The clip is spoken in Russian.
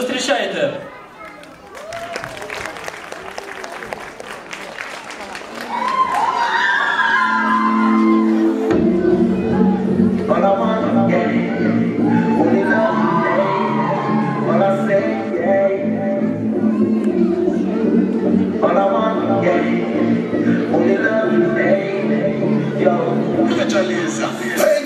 зустрічайте! Yo, look at your